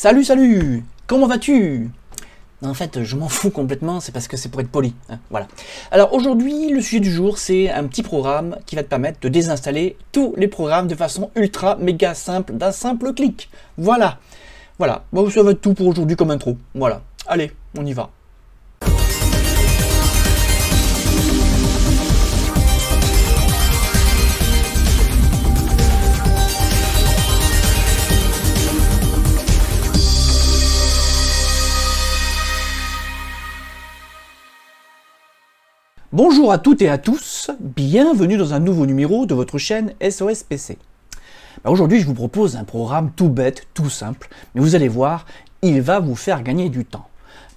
Salut, salut Comment vas-tu? En fait, je m'en fous complètement, c'est parce que c'est pour être poli. hein, voilà. Alors aujourd'hui, le sujet du jour, c'est un petit programme qui va te permettre de désinstaller tous les programmes de façon ultra méga simple, d'un simple clic. Voilà. Voilà. Bon, ça va être tout pour aujourd'hui comme intro. Voilà. Allez, on y va. Bonjour à toutes et à tous, bienvenue dans un nouveau numéro de votre chaîne SOS PC. Bah, Aujourd'hui, je vous propose un programme tout bête, tout simple, mais vous allez voir, il va vous faire gagner du temps.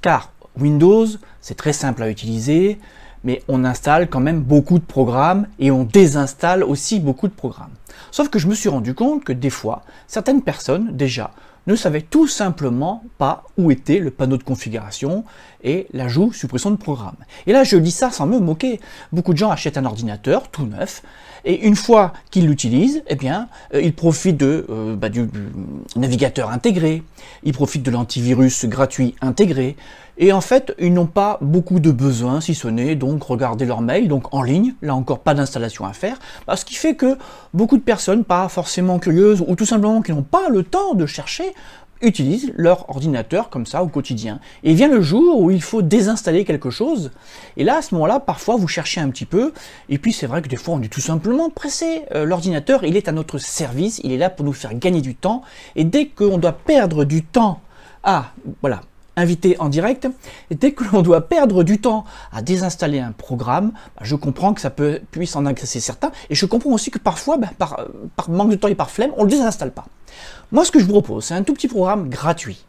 Car Windows, c'est très simple à utiliser, mais on installe quand même beaucoup de programmes et on désinstalle aussi beaucoup de programmes. Sauf que je me suis rendu compte que des fois, certaines personnes déjà ne savaient tout simplement pas où était le panneau de configuration et l'ajout suppression de programme. Et là, je dis ça sans me moquer. Beaucoup de gens achètent un ordinateur tout neuf et une fois qu'ils l'utilisent, eh bien, euh, ils profitent euh, bah, du, du navigateur intégré, ils profitent de l'antivirus gratuit intégré, et en fait, ils n'ont pas beaucoup de besoins, si ce n'est donc regarder leur mail, donc en ligne, là encore pas d'installation à faire, bah, ce qui fait que beaucoup de personnes, pas forcément curieuses, ou tout simplement qui n'ont pas le temps de chercher, utilisent leur ordinateur comme ça au quotidien. Et vient le jour où il faut désinstaller quelque chose, et là, à ce moment-là, parfois, vous cherchez un petit peu, et puis c'est vrai que des fois, on est tout simplement pressé. Euh, L'ordinateur, il est à notre service, il est là pour nous faire gagner du temps, et dès qu'on doit perdre du temps à, voilà, invité en direct, dès que l'on doit perdre du temps à désinstaller un programme, bah, je comprends que ça puisse en agresser certains, et je comprends aussi que parfois, bah, par, euh, par manque de temps et par flemme, on ne le désinstalle pas. Moi, ce que je vous propose, c'est un tout petit programme gratuit.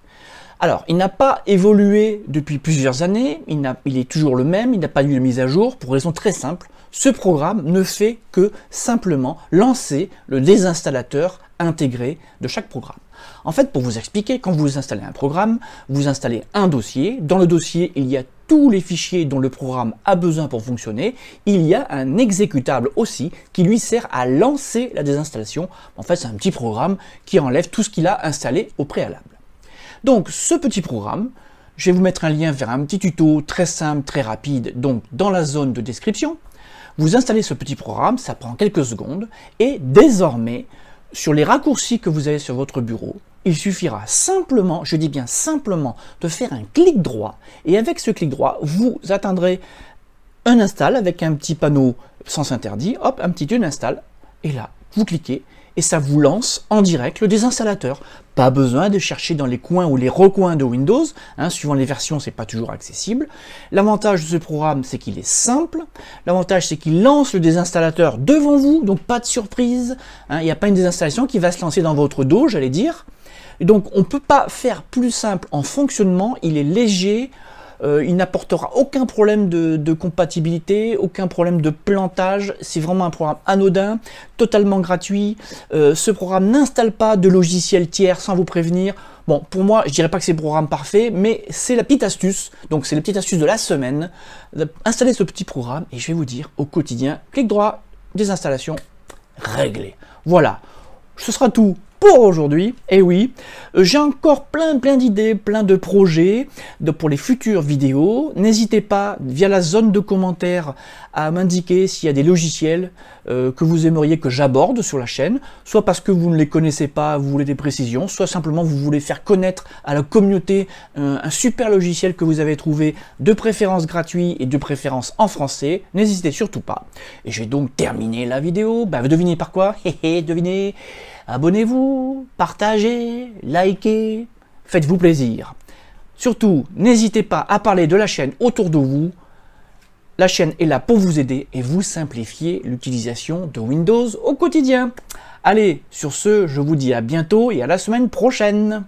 Alors, il n'a pas évolué depuis plusieurs années, il, est toujours le même, il n'a pas eu de mise à jour, pour raison très simple, ce programme ne fait que simplement lancer le désinstallateur intégré de chaque programme. En fait, pour vous expliquer, quand vous installez un programme, vous installez un dossier. Dans le dossier, il y a tous les fichiers dont le programme a besoin pour fonctionner. Il y a un exécutable aussi qui lui sert à lancer la désinstallation. En fait, c'est un petit programme qui enlève tout ce qu'il a installé au préalable. Donc, ce petit programme, je vais vous mettre un lien vers un petit tuto très simple, très rapide, donc dans la zone de description. Vous installez ce petit programme, ça prend quelques secondes, et désormais, sur les raccourcis que vous avez sur votre bureau, il suffira simplement, je dis bien simplement, de faire un clic droit, et avec ce clic droit, vous atteindrez un install avec un petit panneau sens interdit, hop, un petit une install, et là, vous cliquez, et ça vous lance en direct le désinstallateur. Pas besoin de chercher dans les coins ou les recoins de Windows, hein, suivant les versions, c'est pas toujours accessible. L'avantage de ce programme, c'est qu'il est simple. L'avantage, c'est qu'il lance le désinstallateur devant vous, donc pas de surprise. hein, Il n'y a pas une désinstallation qui va se lancer dans votre dos, j'allais dire. Donc, on ne peut pas faire plus simple en fonctionnement. Il est léger, euh, il n'apportera aucun problème de, compatibilité, aucun problème de plantage. C'est vraiment un programme anodin, totalement gratuit. Euh, ce programme n'installe pas de logiciel tiers sans vous prévenir. Bon, pour moi, je dirais pas que c'est le programme parfait, mais c'est la petite astuce. Donc, c'est la petite astuce de la semaine. Installez ce petit programme et je vais vous dire au quotidien, clic droit, désinstallation, réglé. Voilà. Ce sera tout pour aujourd'hui. Et oui, euh, j'ai encore plein plein d'idées, plein de projets pour les futures vidéos. N'hésitez pas via la zone de commentaires à m'indiquer s'il y a des logiciels euh, que vous aimeriez que j'aborde sur la chaîne, soit parce que vous ne les connaissez pas, vous voulez des précisions, soit simplement vous voulez faire connaître à la communauté euh, un super logiciel que vous avez trouvé de préférence gratuit et de préférence en français. N'hésitez surtout pas. Et je vais donc terminer la vidéo. Bah, devinez par quoi? Hé hé, devinez Abonnez-vous, partagez, likez, faites-vous plaisir. Surtout, n'hésitez pas à parler de la chaîne autour de vous. La chaîne est là pour vous aider et vous simplifier l'utilisation de Windows au quotidien. Allez, sur ce, je vous dis à bientôt et à la semaine prochaine.